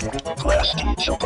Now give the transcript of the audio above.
Class teacher.